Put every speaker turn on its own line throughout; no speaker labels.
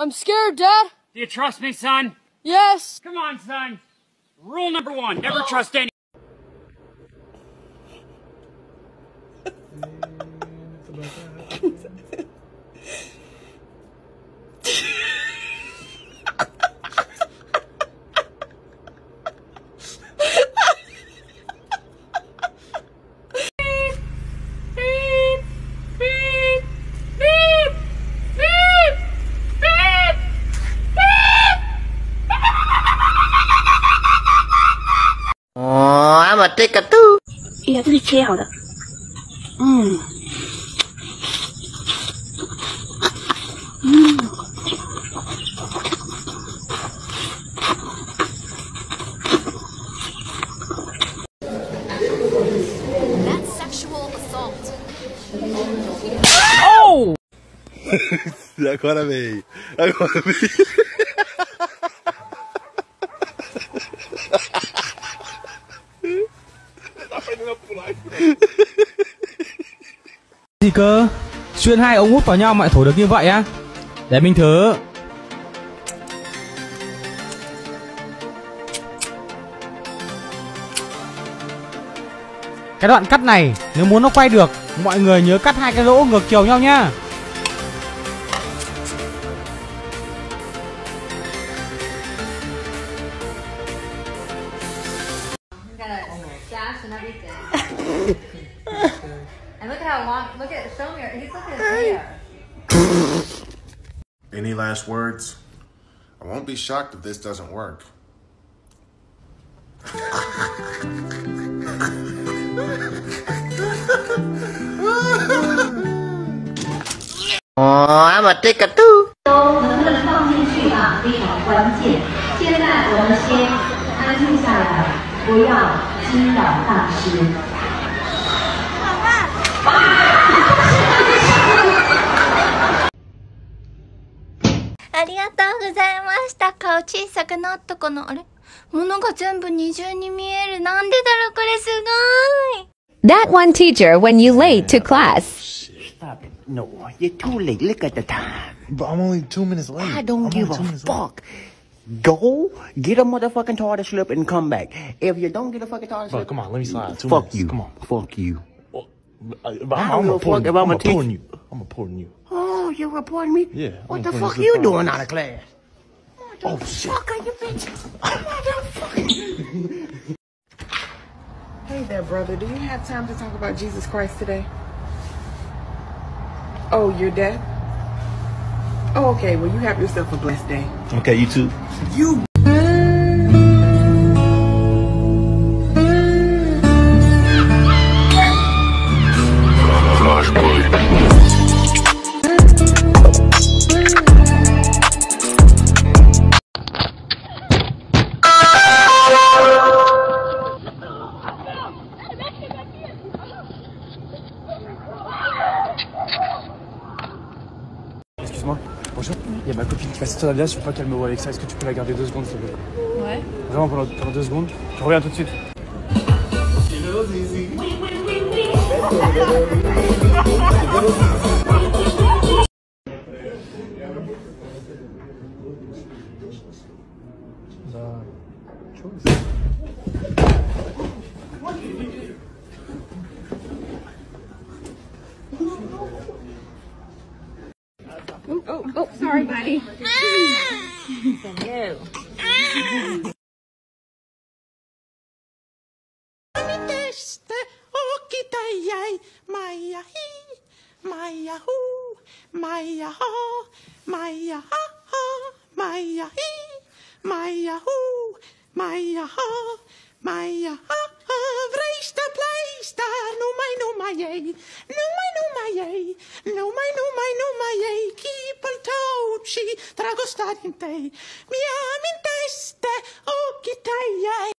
I'm scared, Dad.
Do you trust me, son?
Yes.
Come on, son. Rule number one, never trust any.
Oh, I'm a take a two.
哎呀，这是切好的。嗯，
That's sexual assault.
Agora veio. Agora veio.
gì cơ? Xuyên hai ống hút vào nhau mà lại thổi được như vậy á? Để mình thử. Cái đoạn cắt này, nếu muốn nó quay được, mọi người nhớ cắt hai cái lỗ ngược chiều nhau nhá.
Any last words? I won't be shocked if this doesn't work.
Oh, I'm a take a two.
都能不能放进去啊，非常关键。现在我们先安静下来，不要惊扰大师。
顔小さくなったかなあれ物が全部二重に見える。なんでだろうこれすごい。
That one teacher when you late to class.
Stop it. No, you're too late. Look at the time.
But I'm only two minutes late.
I don't
I'm
give
only
a
two minutes late.
fuck. Go get a motherfucking toilet slip and come back. If you don't get a fucking toilet
Bro,
slip,
come on, let me slide. Two
fuck
minutes.
you.
Come on.
Fuck you.
I, but
I
I'm,
don't
I'm
give a fuck
reporting
if
you.
I'm
I'm
a teacher.
reporting you. I'm reporting you.
Oh, you reporting me?
Yeah,
What
I'm
the
reporting
fuck
you
you
to the
doing
fines.
out of class?
Oh shit.
Motherfucker, you bitch. Motherfucker.
Hey there, brother. Do you have time to talk about Jesus Christ today? Oh, you're dead? Oh, okay. Well, you have yourself a blessed day.
Okay, you too.
You
Excuse-moi, bonjour. Il y a ma copine qui passe sur la glace, je veux pas qu'elle me voit avec ça. Est-ce que tu peux la garder deux secondes, s'il te plaît
Ouais.
Vraiment pendant, pendant deux secondes. Je reviens tout de suite.
sorry, buddy. no.
して起きたやいまいやひまいやほまいやほまいやははまいやひまいやほまいやはまいや はは Vreista pleista numai numai ei. Numai numai ei. Numai numai numai ei. Chipul tău și dragostea din tăi mi-amintește ochii tăi ei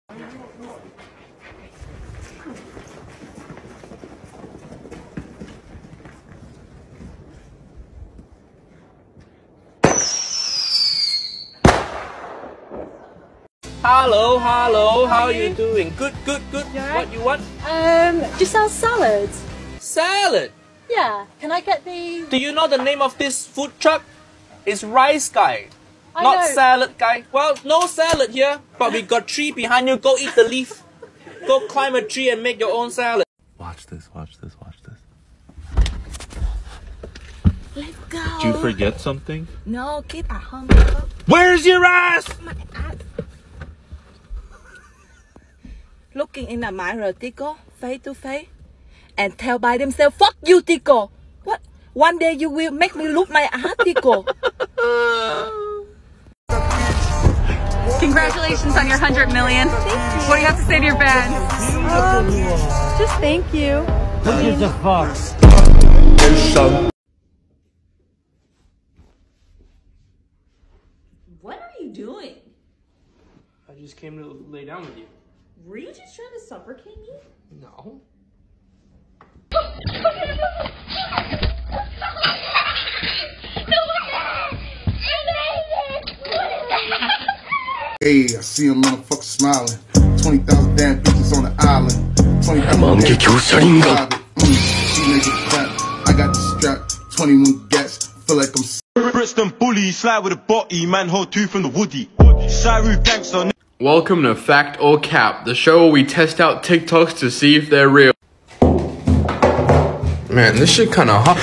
Hello, hello, how are you doing? Good, good, good. What you want?
Um, just sell salads.
Salad.
Yeah. Can I get the?
Do you know the name of this food truck? It's rice guy.
I
not
know.
salad guy. Well, no salad here, but we got tree behind you. Go eat the leaf. Go climb a tree and make your own salad.
Watch this, watch this, watch this.
Let's go.
Did you forget something?
No, keep at home.
Where's your ass?
Looking in the mirror, Tico, face to face, and tell by themselves, fuck you, Tico. What? One day you will make me look my ass, Tico.
Congratulations on your 100 million. What do you have to say to your fans?
Um, just thank you.
What are you doing?
I just came to lay down with you.
Were you just trying to suffocate me?
No.
Hey, I see a motherfucker smiling. 20,000 damn bitches on the island. 20,000 mm, She make it clap. I got the strap. 21 gats. Feel like I'm
Brixton bully, slide with a body, man, hold two from the woody. Saru gangster,
Welcome to Fact or Cap, the show where we test out TikToks to see if they're real. Man, this shit kinda hot.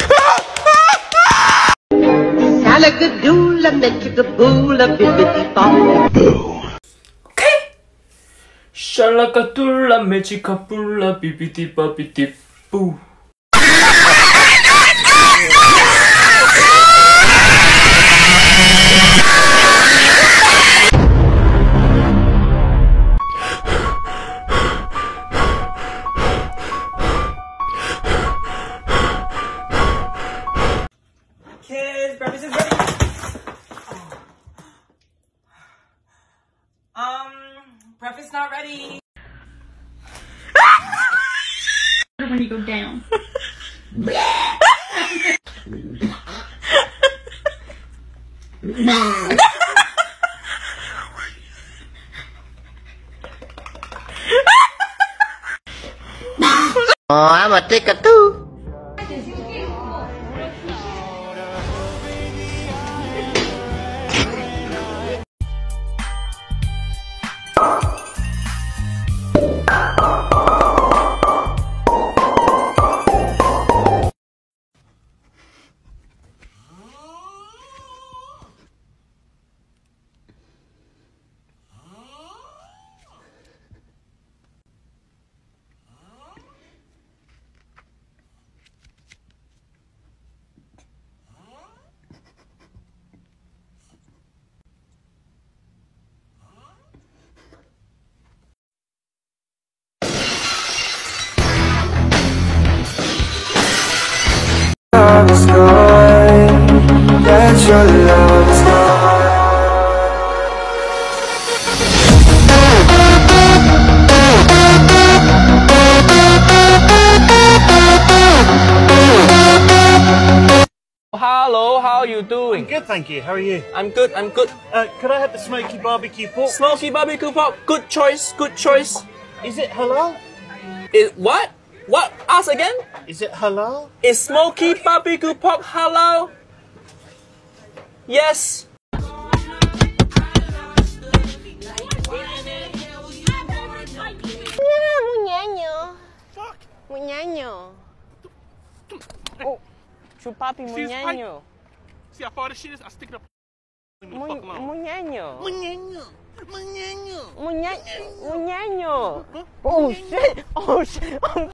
Bop.
Shalakatula, mechikapula, boo.
When you go down.
Oh, I'm a ticker too.
You doing?
Good, thank you. How are you?
I'm good, I'm good.
Uh, could I have the smoky barbecue pork?
Smoky barbecue pork, good choice, good choice.
Is it halal?
Is what? What? Ask again?
Is it halal?
Is smoky barbecue pork halal? Yes.
Munyanyo. Munyanyo. Oh, chupapi munyanyo.
See how far this shit is? I stick it up.
Mun- Munyanyo.
Munyanyo. Munyanyo.
Munya- Munyanyo. Oh shit! Oh shit!